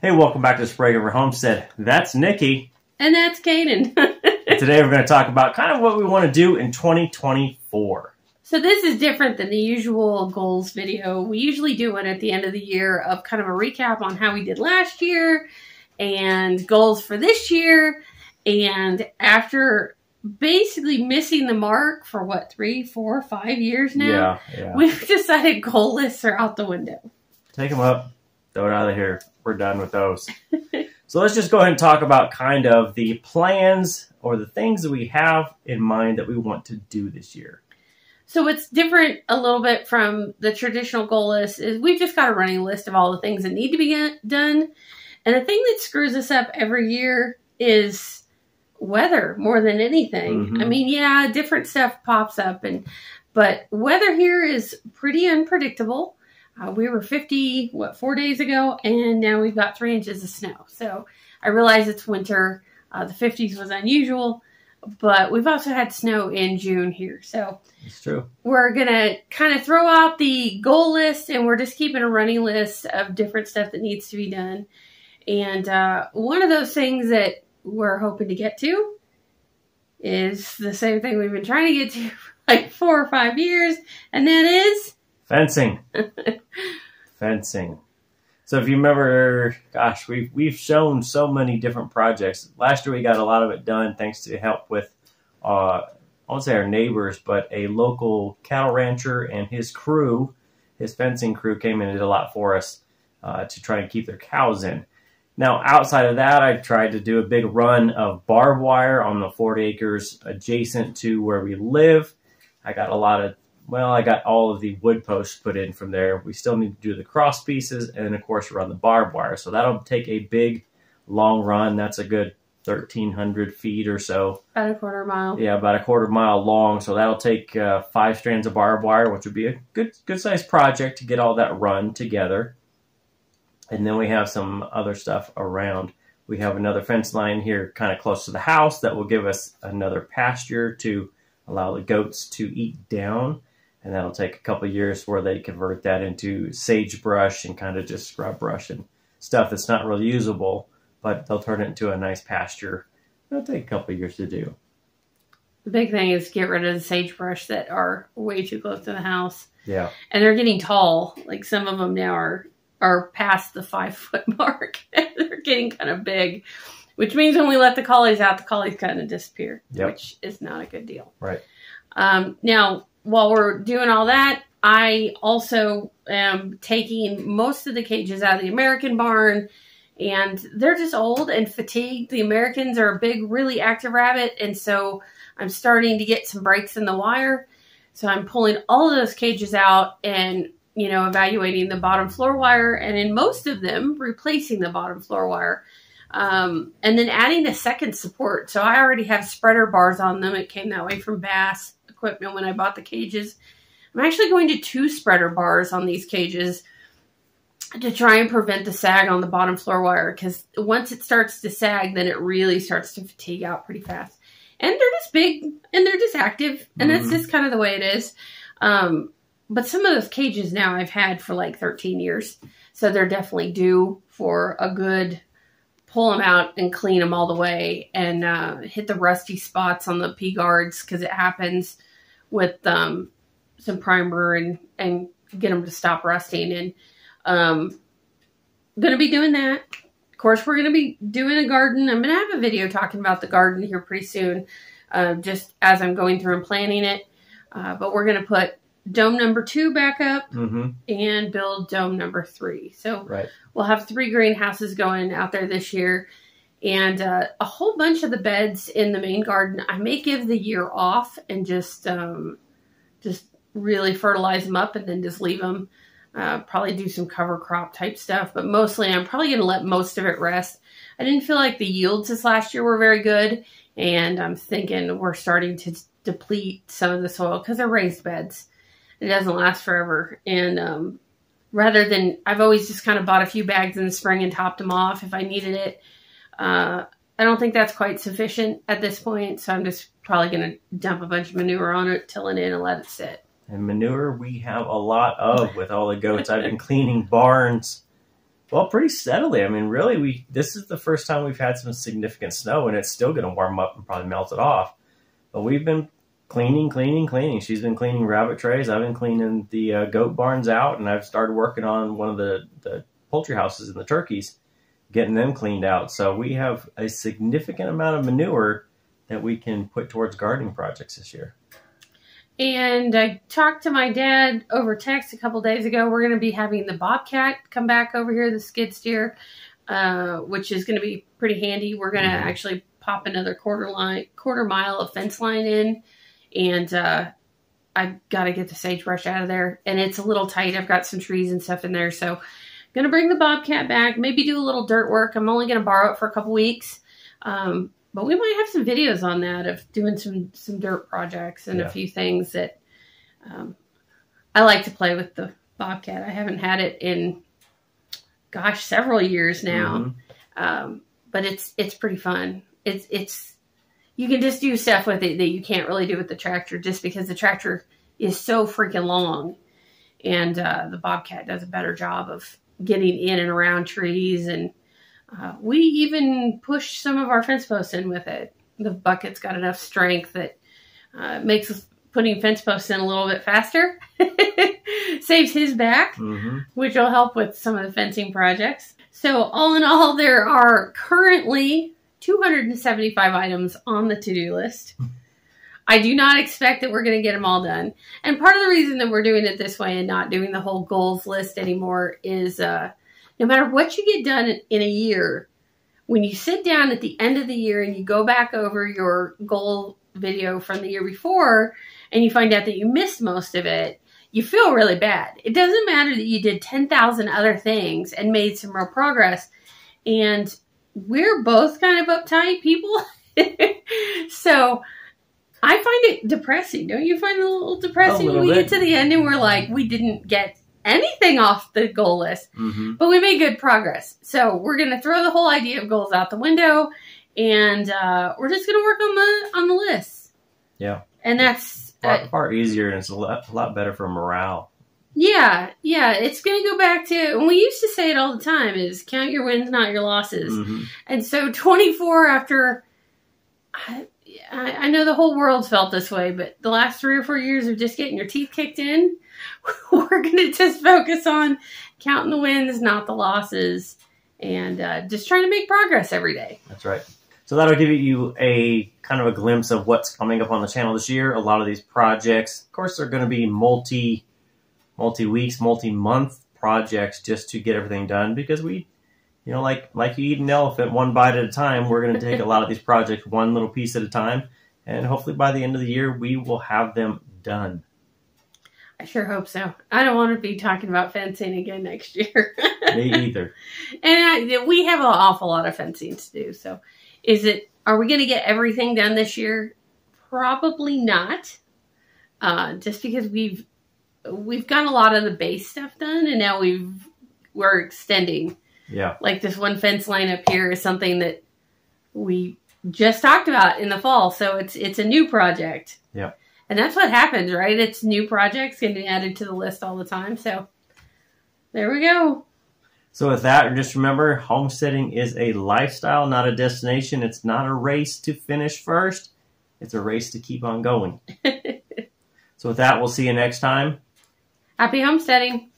Hey, welcome back to Sprague River Homestead. That's Nikki. And that's Caden. Today we're going to talk about kind of what we want to do in 2024. so this is different than the usual goals video. We usually do one at the end of the year of kind of a recap on how we did last year and goals for this year. And after basically missing the mark for what, three, four, five years now, Yeah, yeah. we've decided goal lists are out the window. Take them up, throw it out of here. We're done with those. so let's just go ahead and talk about kind of the plans or the things that we have in mind that we want to do this year. So what's different a little bit from the traditional goal list is we've just got a running list of all the things that need to be done. And the thing that screws us up every year is weather more than anything. Mhm. I mean, yeah, different stuff pops up and but weather here is pretty unpredictable. Uh, we were 50, what, four days ago, and now we've got three inches of snow. So I realize it's winter. Uh, the 50s was unusual, but we've also had snow in June here. So It's true. we're gonna kind of throw out the goal list and we're just keeping a running list of different stuff that needs to be done and uh, one of those things that we're hoping to get to is the same thing we've been trying to get to for like four or five years and that is Fencing. Fencing. So if you remember, gosh, we've we've shown so many different projects. Last year we got a lot of it done thanks to help with uh I won't say our neighbors, but a local cattle rancher and his crew, his fencing crew came in and did a lot for us uh, to try and keep their cows in. Now, outside of that, I've tried to do a big run of barbed wire on the 40 acres adjacent to where we live. I got a lot of well, I got all of the wood posts put in from there. We still need to do the cross pieces and then, of course, run the barbed wire. So that'll take a big, long run. That's a good 1,300 feet or so. about a quarter mile Yeah, about a quarter mile long. So that'll take uh, five strands of barbed wire, which would be a good, good sized project to get all that run together. And then we have some other stuff around. We have another fence line here, kind of close to the house, that will give us another pasture to allow the goats to eat down. And that'll take a couple years where they convert that into sagebrush and kind of just scrub brush and stuff that's not really usable, but they'll turn it into a nice pasture. It'll take a couple of years to do. the big thing is get rid of the sagebrush that are way too close to the house Yeah. and they're getting tall like some of them now are are past the five foot mark they're getting kind of big which means when we let the collies out the collies kind of disappear Yep. which is not a good deal Right. um, now while we're doing all that i also am taking most of the cages out of the american barn and they're just old and fatigued the americans are a big really active rabbit and so i'm starting to get some breaks in the wire so I'm pulling all of those cages out and, you know, evaluating the bottom floor wire and in most of them replacing the bottom floor wire. Um, and then adding a second support. So I already have spreader bars on them. It came that way from Bass equipment when I bought the cages. I'm actually going to two spreader bars on these cages to try and prevent the sag on the bottom floor wire because once it starts to sag, then it really starts to fatigue out pretty fast. And they're just big and they're just active, and that's Mhm. just kind of the way it is. Um, but some of those cages now I've had for like 13 years, so they're definitely due for a good pull them out and clean them all the way and uh, hit the rusty spots on the P guards because it happens with um, some primer and and get them to stop rusting and um, gonna be doing that. Of course, we're gonna be doing a garden. I'm gonna have a video talking about the garden here pretty soon, uh, just as I'm going through and planning it. Uh, but we're gonna put dome number two back up Mm-hmm. and build dome number three. So Right. we'll have three greenhouses going out there this year, and uh, a whole bunch of the beds in the main garden. I may give the year off and just um, just really fertilize them up and then just leave them. Uh, probably do some cover crop type stuff, but mostly I'm probably going to let most of it rest. I didn't feel like the yields this last year were very good, and I'm thinking we're starting to deplete some of the soil because they're raised beds. It doesn't last forever, and um, rather than I've always just kind of bought a few bags in the spring and topped them off if I needed it. Uh, I don't think that's quite sufficient at this point, so I'm just probably going to dump a bunch of manure on it, till it in, and let it sit. And manure we have a lot of with all the goats. I've been cleaning barns Well, pretty steadily. I mean, really, we this is the first time we've had some significant snow, and it's still going to warm up and probably melt it off. But we've been cleaning, cleaning, cleaning. She's been cleaning rabbit trays. I've been cleaning the uh, goat barns out, and I've started working on one of the, the poultry houses and the turkeys, getting them cleaned out. So we have a significant amount of manure that we can put towards gardening projects this year. And I talked to my dad over text a couple days ago. We're going to be having the Bobcat come back over here, the skid steer, uh, which is going to be pretty handy. We're going to mm-hmm. actually pop another quarter line, quarter mile of fence line in, and uh, I've got to get the sagebrush out of there. And it's a little tight. I've got some trees and stuff in there, so gonna bring the Bobcat back. Maybe do a little dirt work. I'm only gonna borrow it for a couple weeks. Um, but we might have some videos on that of doing some some dirt projects and yeah. a few things that um, I like to play with the Bobcat. I haven't had it in gosh several years now, mm-hmm. um, but it's it's pretty fun. It's it's you can just do stuff with it that you can't really do with the tractor just because the tractor is so freaking long, and uh, the Bobcat does a better job of getting in and around trees and uh, we even push some of our fence posts in with it. The bucket's got enough strength that uh, makes putting fence posts in a little bit faster. Saves his back, mm-hmm. which will help with some of the fencing projects. So, all in all, there are currently 275 items on the to do list. I do not expect that we're going to get them all done. And part of the reason that we're doing it this way and not doing the whole goals list anymore is uh, no matter what you get done in a year, when you sit down at the end of the year and you go back over your goal video from the year before and you find out that you missed most of it, you feel really bad. It doesn't matter that you did 10,000 other things and made some real progress. And we're both kind of uptight people. so I find it depressing. Don't you find it a little depressing a when we bit. get to the end and we're like, we didn't get anything off the goal list, mm-hmm. but we made good progress. So we're going to throw the whole idea of goals out the window, and uh, we're just going to work on the on the list. Yeah, and that's far, uh, far easier, and it's a lot, a lot better for morale. Yeah, yeah, it's going to go back to, and we used to say it all the time: is count your wins, not your losses. Mm-hmm. And so, twenty four after. I, I know the whole world's felt this way, but the last three or four years of just getting your teeth kicked in, we're going to just focus on counting the wins, not the losses, and uh, just trying to make progress every day. That's right. So that'll give you a kind of a glimpse of what's coming up on the channel this year. A lot of these projects, of course, they're going to be multi, multi weeks, multi month projects just to get everything done because we, you know, like like you eat an elephant one bite at a time. We're going to take a lot of these projects one little piece at a time, and hopefully by the end of the year we will have them done. I sure hope so. I don't want to be talking about fencing again next year. Me either. And I, we have an awful lot of fencing to do. So, is it? Are we going to get everything done this year? Probably not. Uh, just because we've we've got a lot of the base stuff done, and now we've we're extending. Yeah. Like this one fence line up here is something that we just talked about in the fall, so it's it's a new project. Yeah. And that's what happens, right? It's new projects getting added to the list all the time. So there we go. So with that, just remember, homesteading is a lifestyle, not a destination. It's not a race to finish first. It's a race to keep on going. so with that, we'll see you next time. Happy homesteading.